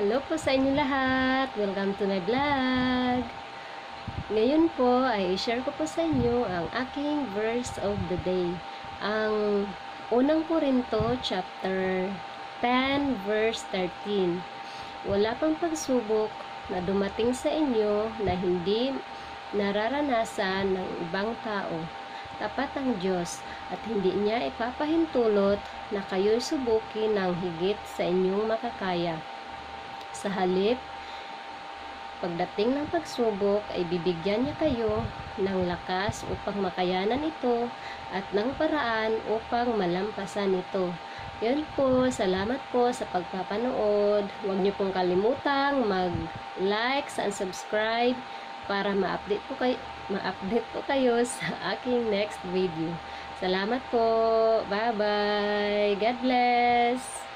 Hello po sa inyo lahat. Welcome to my vlog. Ngayon po ay share ko po sa inyo ang aking verse of the day. Ang unang Korinto chapter 10 verse 13. Wala pang pagsubok na dumating sa inyo na hindi nararanasan ng ibang tao. Tapat ang Diyos at hindi niya ipapahintulot na kayo'y subukin ng higit sa inyong makakaya. Sa halip, pagdating ng pagsubok ay bibigyan niya kayo ng lakas upang makayanan ito at ng paraan upang malampasan ito. Yun po, salamat po sa pagpapanood. Huwag niyo pong kalimutang mag-like and subscribe para ma-update po kayo, ma-update po kayo sa aking next video. Salamat po. Bye-bye. God bless.